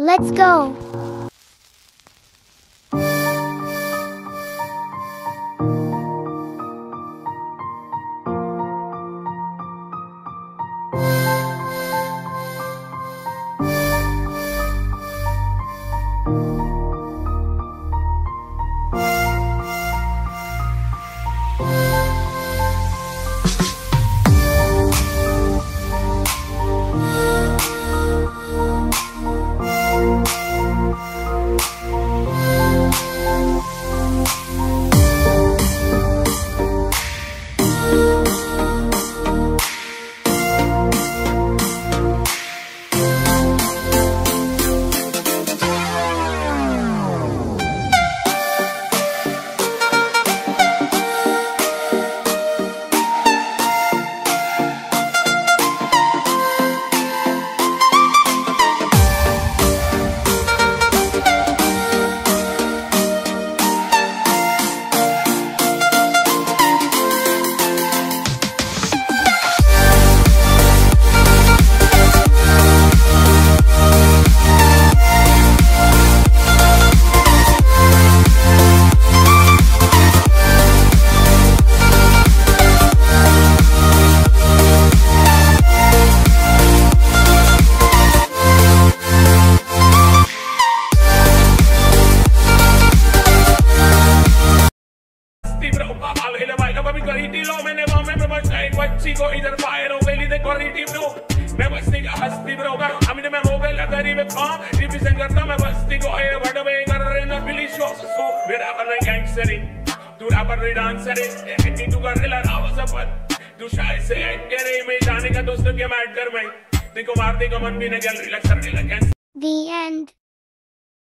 Let's go. मस्ती bro पापा ले भाई ना कभी करी थी लो, मैंने वहाँ में बस एक बच्ची को इधर फायर हो गई दे करी थी ब्रो मैं बस्ती का हस्ती ब्रो कर अमीन मैं हो गई लदरी में काम रिप्रेजेंट करता मैं बस्ती को, ए वड कर रहे ना बिली शो सो, मेरा पर नहीं गैंगस्टर तू रैपर नहीं डांसर है तू कर रहा राव सफ़र। तू शायद से तेरे में जाने का दोस्तों के मैट कर मैं। देखो, मार देगा मन भी नहीं गैलरी लग, सर लग The end.